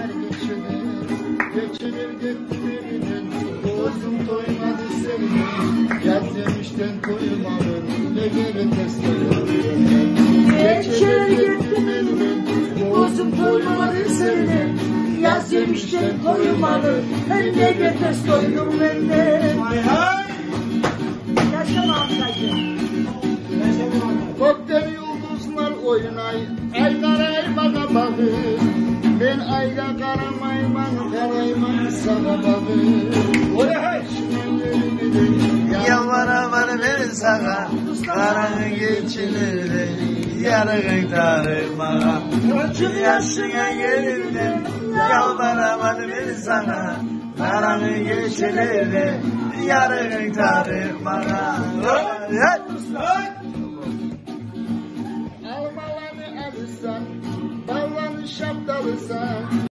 günler geçilir Geçilir gittiğinin Boğazım doymadı senin Yaz yemişten doymadı Ne geri test Geçer gittiğinin Bozum doymadı senin Yaz yemişten doymadı Ben de nefes doydum ben de Hay hay. Yaşam amcacığım. Gökten yıldızlar oynay. Ay karay bana Ben ayda karamayman karayman sana badır. Yavara var verin sana karanın geçinirdi yarın darılmana. Yaşına gelirdi yavara var verin sana karanın geçinirdi yarın darılmana. Evet. Almaları alırsan down the side.